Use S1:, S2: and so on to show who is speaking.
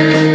S1: Jesus.